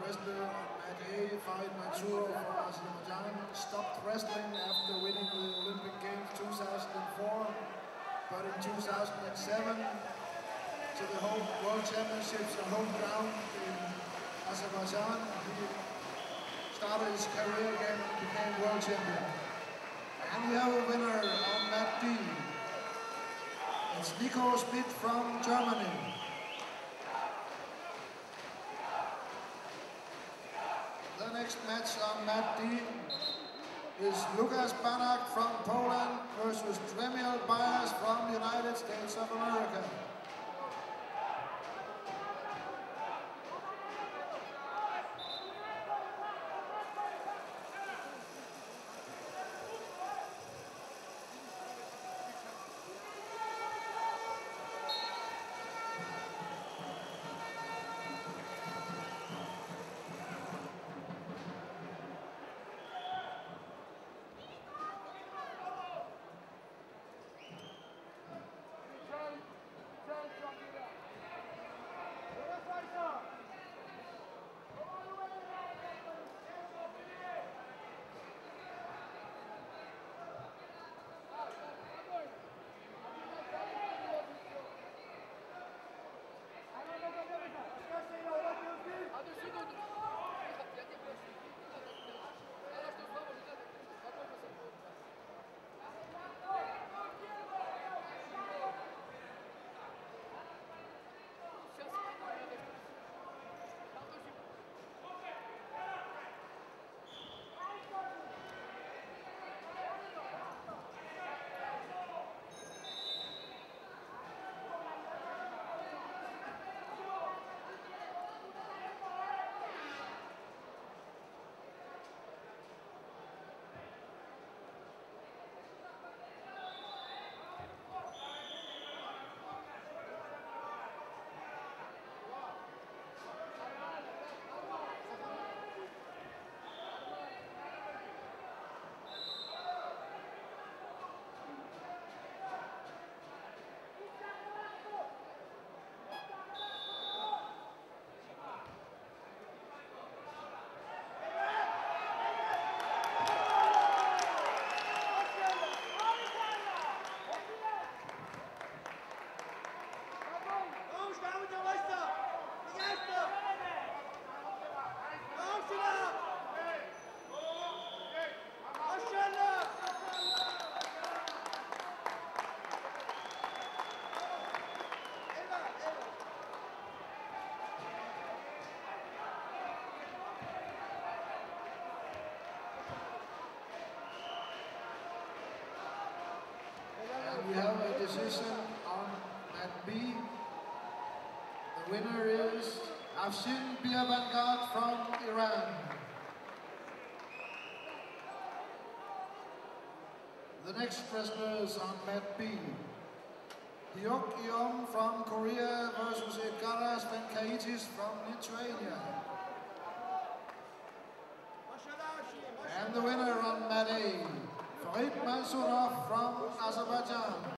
wrestler Mat A. Farid Mansurov from Azerbaijan stopped wrestling after winning the Olympic Games 2004, but in 2007 to the home World Championships on home ground in Azerbaijan, he started his career again and became world champion. And we have a winner on Mat D. It's Nico Schmidt from Germany. The next match on Mat is Lukas Banak from Poland versus Dremiel Byers from the United States of America. B. The winner is Afshin Biabangard from Iran. The next wrestler is on Mat B. Hyuk Yeom from Korea versus Edgaras Venckaitis from Lithuania. And the winner on Mat A, Farid Mansurov from Azerbaijan.